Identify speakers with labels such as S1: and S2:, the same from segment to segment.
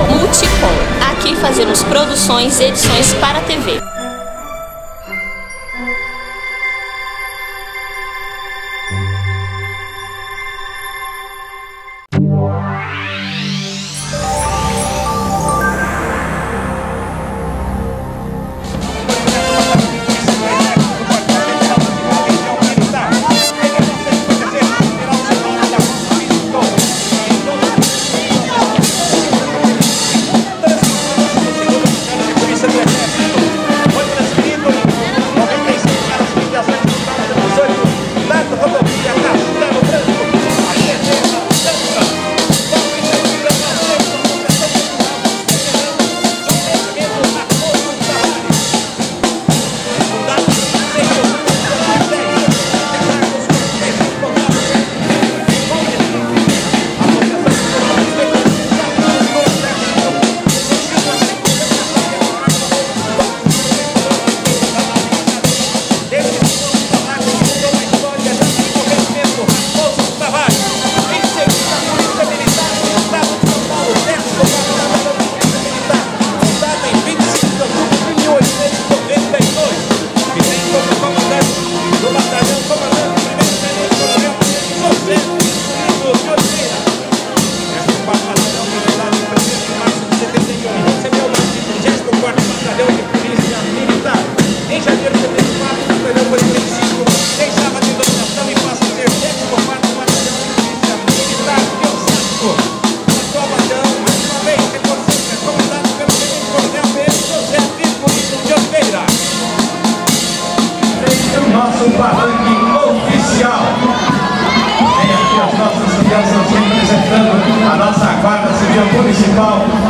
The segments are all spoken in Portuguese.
S1: multicom. Aqui fazemos produções e edições para TV. about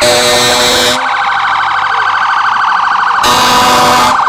S1: Thank you.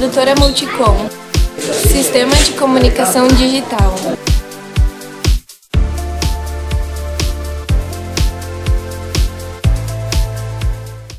S1: Produtora Multicom. Sistema de Comunicação Digital.